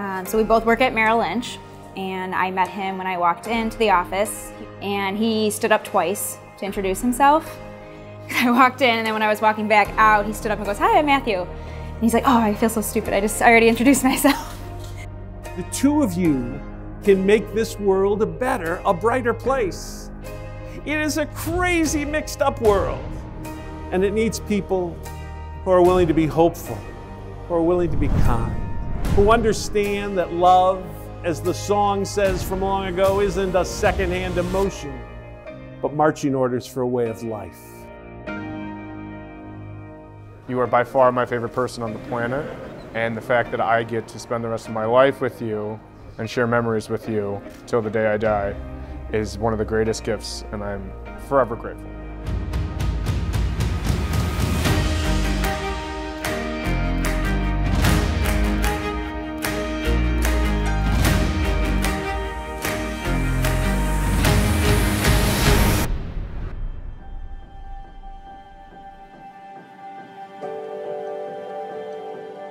Um, so we both work at Merrill Lynch, and I met him when I walked into the office, and he stood up twice to introduce himself. I walked in, and then when I was walking back out, he stood up and goes, "Hi, I'm Matthew." And he's like, "Oh, I feel so stupid. I just I already introduced myself." The two of you can make this world a better, a brighter place. It is a crazy, mixed up world, and it needs people who are willing to be hopeful, who are willing to be kind, who understand that love, as the song says from long ago, isn't a secondhand emotion, but marching orders for a way of life. You are by far my favorite person on the planet, and the fact that I get to spend the rest of my life with you and share memories with you till the day I die is one of the greatest gifts, and I'm forever grateful.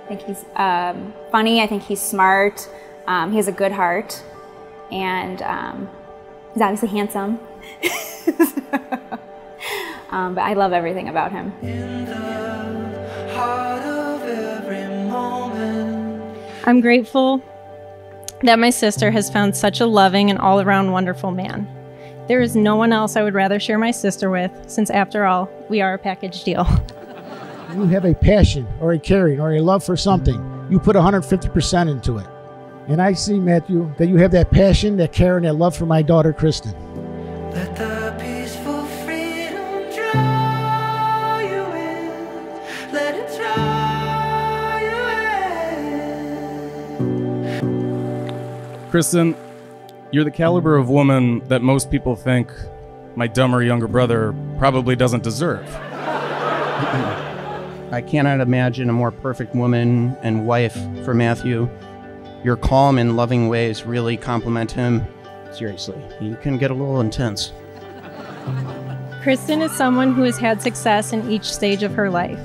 Think he's um, funny. I think he's smart. Um, he has a good heart, and um, he's obviously handsome. um, but I love everything about him. I'm grateful that my sister has found such a loving and all around wonderful man. There is no one else I would rather share my sister with, since after all, we are a package deal. you have a passion or a caring or a love for something, you put 150% into it. And I see, Matthew, that you have that passion, that care, and that love for my daughter, Christin. Let the peaceful freedom draw you in. Let it draw you in. Christin, you're the caliber of woman that most people think my dumber younger brother probably doesn't deserve. I cannot imagine a more perfect woman and wife for Matthew. Your calm and loving ways really compliment him. Seriously, he can get a little intense. Christin is someone who has had success in each stage of her life.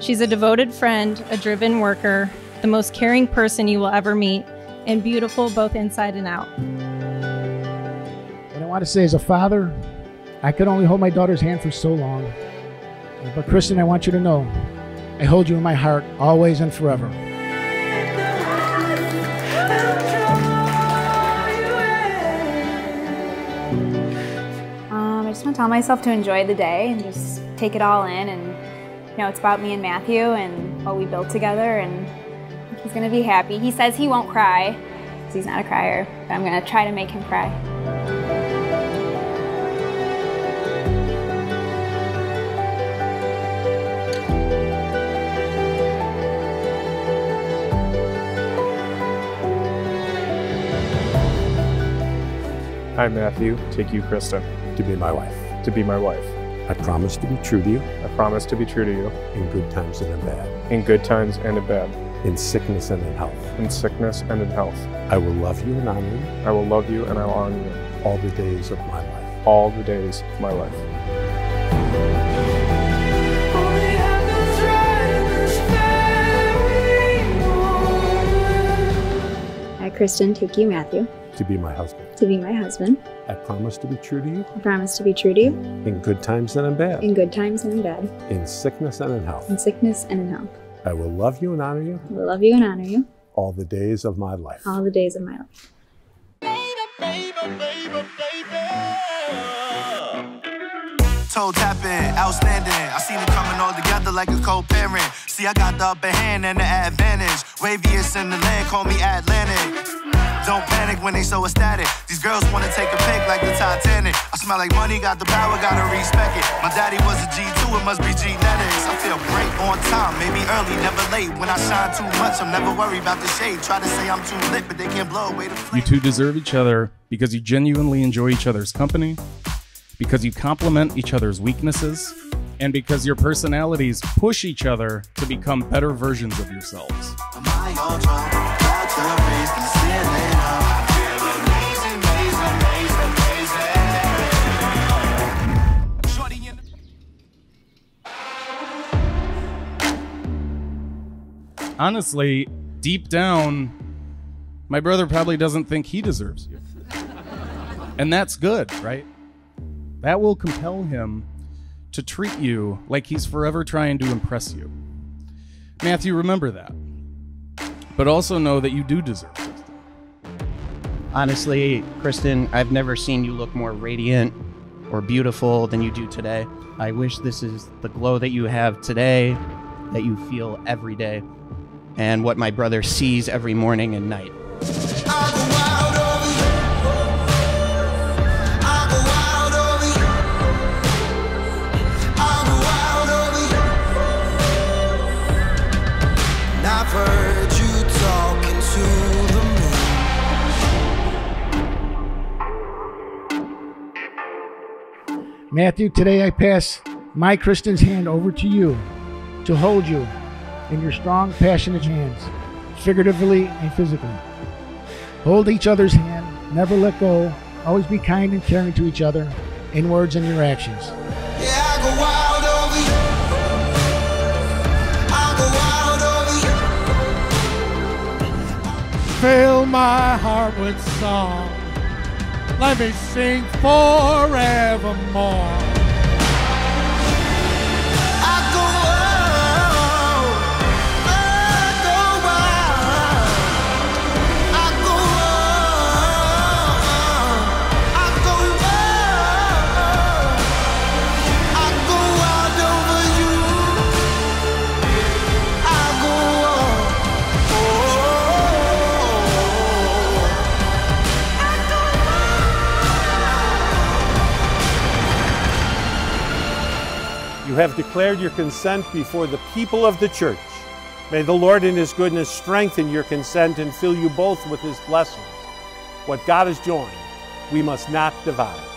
She's a devoted friend, a driven worker, the most caring person you will ever meet, and beautiful both inside and out. What I want to say as a father, I could only hold my daughter's hand for so long. But Christin, I want you to know, I hold you in my heart always and forever. Um, I just want to tell myself to enjoy the day and just take it all in. And you know, it's about me and Matthew and what we built together. And he's gonna be happy. He says he won't cry because he's not a crier, but I'm gonna try to make him cry. I, Matthew, take you, Christin, To be my wife. to be my wife. I promise to be true to you I promise to be true to you in good times and in bad, in good times and in bad, in sickness and in health. in sickness and in health. I will love you and honor you I will love you and I will honor you all the days of my life. all the days of my life. Only happens right in this very moment. I, Christin, take you, Matthew, To be my husband. to be my husband. I promise to be true to you I promise to be true to you in good times and in bad, in good times and in bad, in sickness and in health. in sickness and in health. I will love you and honor you I will love you and honor you all the days of my life. all the days of my life. Toe tapping, outstanding. I seen it coming all together like a co-parent. See, I got the upper hand and the advantage. Waviest in the land, call me Atlantic. Don't panic when they so ecstatic. These girls wanna take a pic like the Titanic. I smell like money, got the power, gotta respect it. My daddy was a G2, it must be genetics. I feel great on time, maybe early, never late. When I shine too much, I'm never worried about the shade. Try to say I'm too lit, but they can't blow away the flame. You two deserve each other because you genuinely enjoy each other's company, because you complement each other's weaknesses, and because your personalities push each other to become better versions of yourselves. Honestly, deep down, My brother probably doesn't think he deserves you. And that's good, right? That will compel him to treat you like he's forever trying to impress you. Matthew, remember that. But also know that you do deserve it. Honestly, Christin, I've never seen you look more radiant or beautiful than you do today. I wish this is the glow that you have today, that you feel every day, and what my brother sees every morning and night. Matthew, today I pass my Christin's hand over to you to hold you in your strong, passionate hands, figuratively and physically. Hold each other's hand, never let go, always be kind and caring to each other in words and your actions. Yeah, I go wild over you. I go wild over you. Fill my heart with song. Let me sing forevermore. Have declared your consent before the people of the church. May the Lord in his goodness strengthen your consent and fill you both with his blessings. What God has joined, we must not divide.